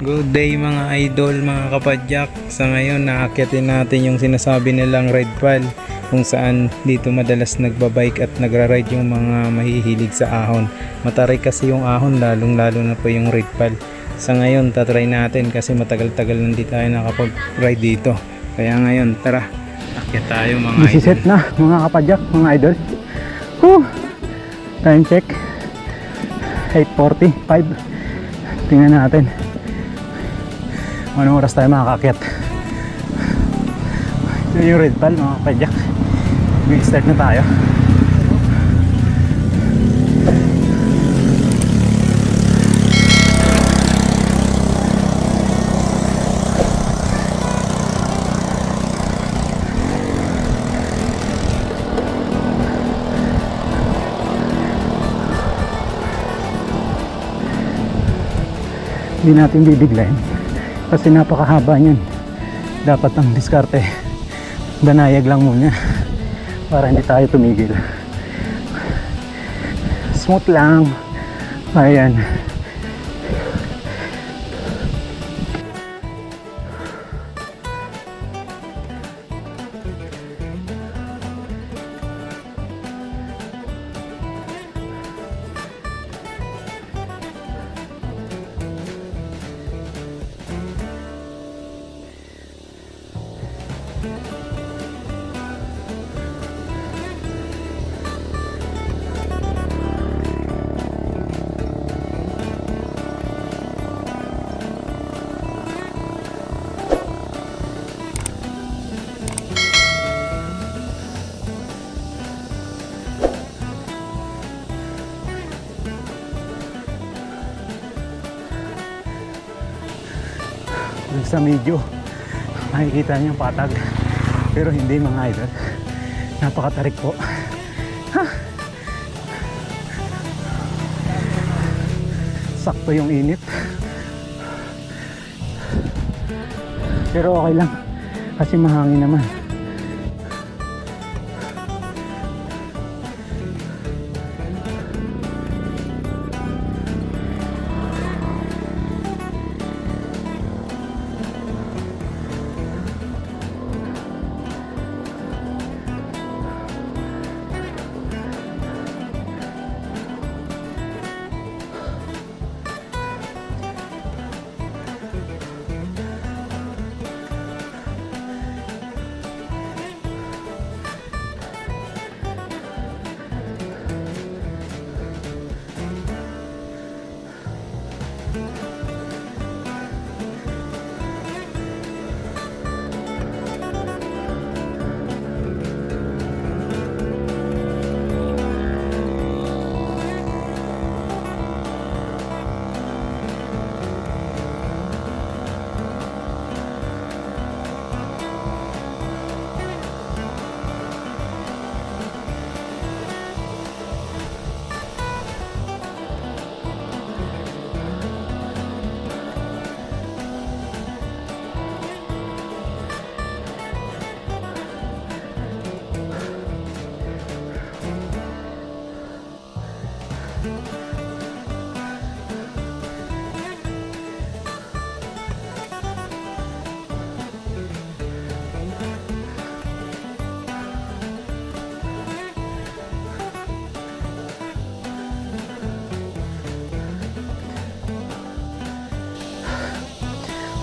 Good day mga idol, mga kapadyak. Sa ngayon, naakyatin natin yung sinasabi nilang red pal kung saan dito madalas nagbabike at nagra-ride yung mga mahihilig sa ahon. Mataray kasi yung ahon, lalong lalo na po yung red pal. Sa ngayon, tatry natin kasi matagal-tagal nandi tayo nakapag-ride dito. Kaya ngayon, tara, akyat tayo mga idol. Nasiset na mga kapadyak, mga idol. Whew! Time check. 8.45. Tingnan natin. Anong oras tayo makakakyat? Ito yung red pal mga kapadyak. May start na tayo. Hindi natin bibiglayin. Kasi napakahaba niyan. Dapat ang diskarte. Danayag lang muna. Para hindi tayo tumigil. Smooth lang. Ayan. Sa medyo makikita niyo yung patag. Pero hindi mga idol. Napakatarik po. Ha! sakto yung init. Pero okay lang. Kasi mahangin naman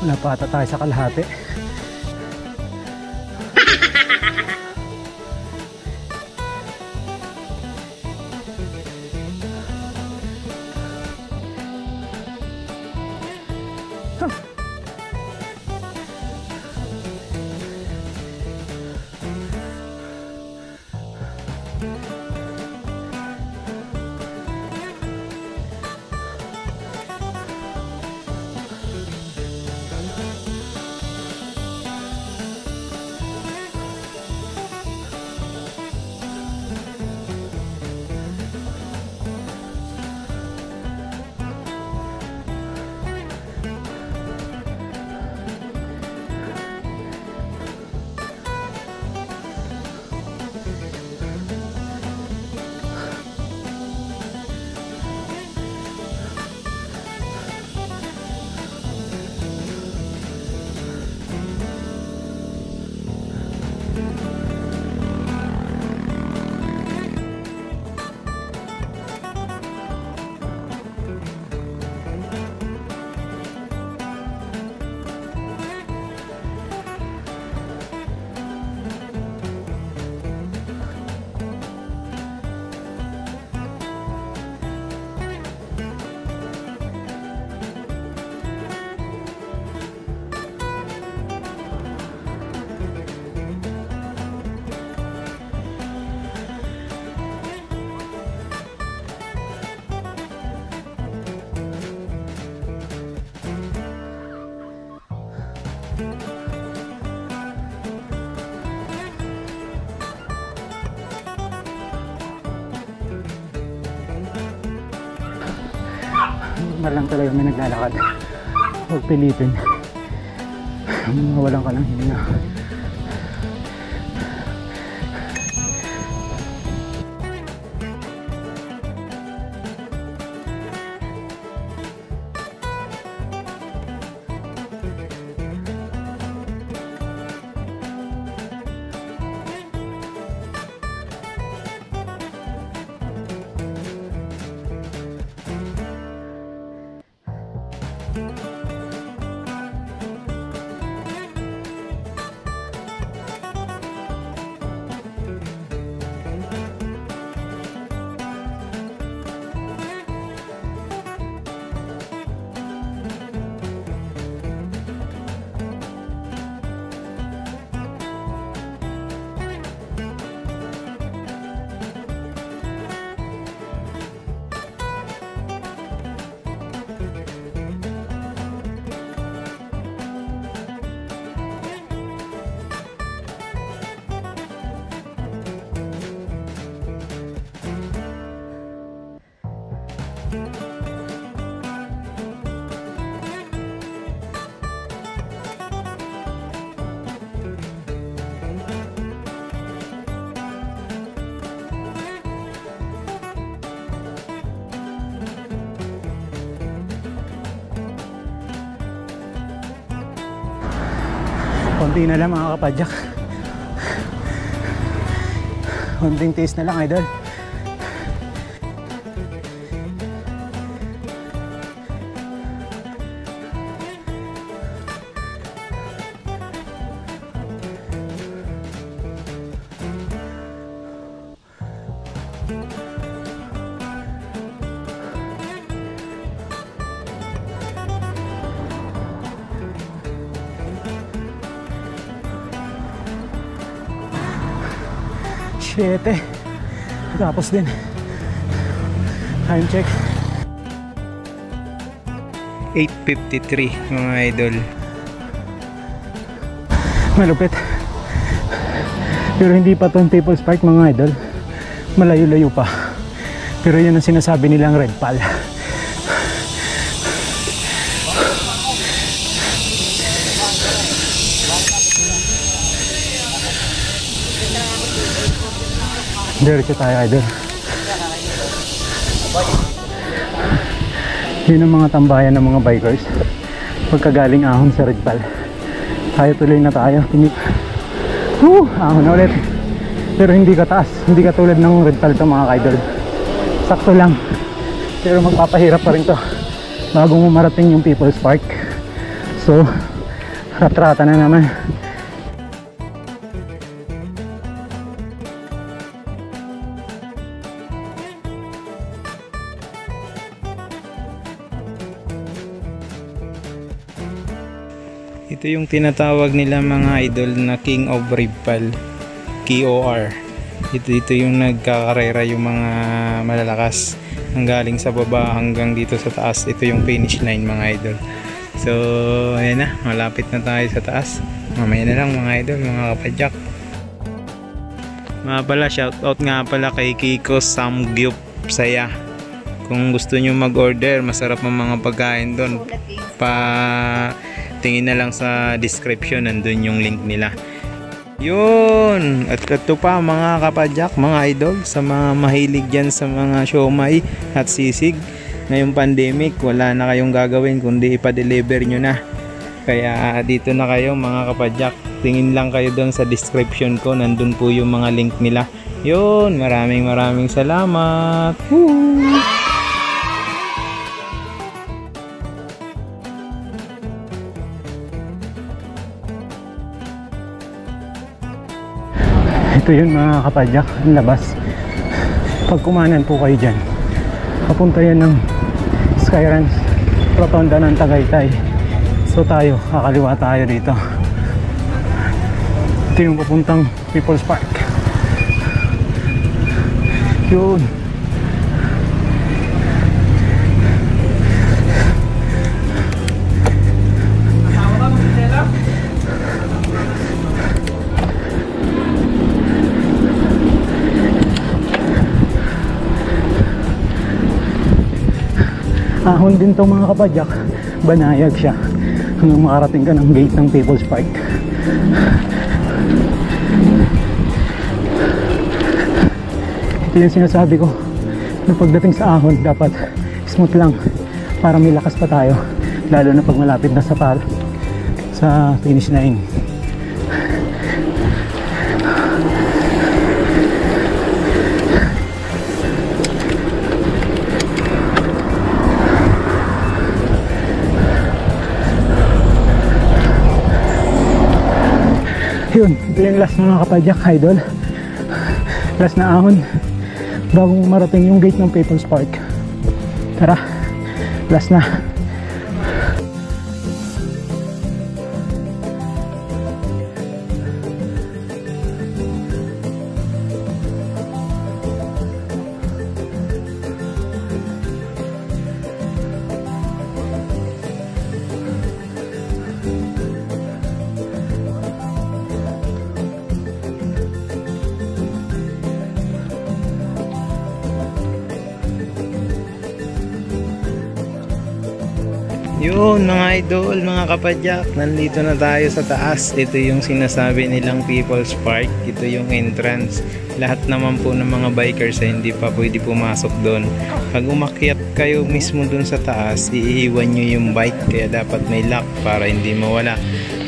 wala pa tayo sa kalahati Normal lang talaga may naglalakad. Huwag pilitin. Mawalan ka ng hininga. Konti na lang mga kapadyak. Konting taste na lang, idol. Siyete. Tapos din. Time check. 8.53 mga idol. Malupit. Pero hindi pa tong People's Park mga idol. Malayo-layo pa. Pero yun ang sinasabi nilang Red Pal. Diretso tayo idol. Yun ang mga tambayan ng mga bikers. Pagkagaling ahon sa Red Pal. Tayo tuloy na tayo. Tingin. Woo! Ahon na ulit. Pero hindi ka taas. Hindi ka tulad ng Red Pal to mga idol. Sakto lang. Pero magpapahirap pa rin to. Bago mo marating yung People's Park. So, ratrata na naman. Ito yung tinatawag nila mga idol na King of Ripple. KOR. Ito, ito yung nagkakarera yung mga malalakas. Ang galing sa baba hanggang dito sa taas. Ito yung finish line mga idol. So, ayan na. Malapit na tayo sa taas. Mamaya na lang mga idol, mga kapadyak. Mga pala, shoutout nga pala kay Kiko Samgyup Saya. Kung gusto nyo mag-order, masarap ang mga pagkain doon. Pa tingin na lang sa description, nandun yung link nila. Yun! At ito pa mga kapadyak, mga idol, sa mga mahilig dyan sa mga siomay at sisig. Ngayong pandemic, wala na kayong gagawin kundi ipa-deliver nyo na. Kaya dito na kayo mga kapadyak. Tingin lang kayo doon sa description ko, nandun po yung mga link nila. Yun, maraming maraming salamat. Woo! Ito yun mga kapadyak, ang labas. Pag kumanan po kayo dyan, papunta yan ng Skyruns Rotonda ng Tagaytay. So tayo, kakaliwa tayo dito. Ito yung papuntang People's Park. Yun. Ahon din to mga kapadyak. Banayag siya. Hanggang makarating ka ng gate ng People's Park. Ito yung sinasabi ko na pagdating sa ahon dapat smooth lang para may lakas pa tayo lalo na pag malapit na sa par sa finish line yun ito yung last mga kapadyak idol. Last na ahon. Bago marating yung gate ng People's Park. Tara last na Yun mga idol, mga kapadyak, nandito na tayo sa taas. Ito yung sinasabi nilang People's Park. Ito yung entrance. Lahat naman po ng mga bikers ay hindi pa pwede pumasok doon. Pag umakyat kayo mismo doon sa taas, iiwan nyo yung bike. Kaya dapat may lock para hindi mawala.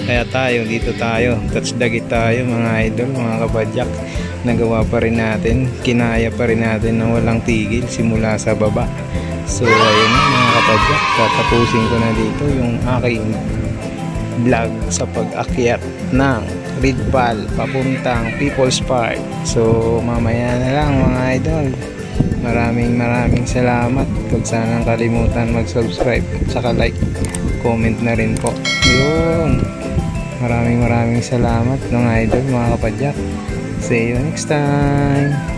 Kaya tayo, dito tayo. Touch gate tayo mga idol, mga kapadyak. Nagawa pa rin natin. Kinaya pa rin natin na walang tigil simula sa baba. So ayun mga kapadyak, tatapusin ko na dito yung aking vlog sa pag-akyat ng Ridpal papuntang People's Park. So mamaya na lang mga idol. Maraming maraming salamat. Huwag sanang kalimutan mag-subscribe at saka like, comment na rin po. Yun. Maraming maraming salamat mga idol mga kapadyak. See you next time.